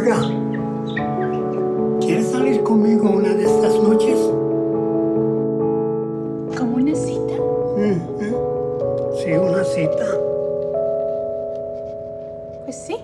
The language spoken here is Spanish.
Olga, ¿quieres salir conmigo una de estas noches? ¿Como una cita? Sí, una cita. Pues sí.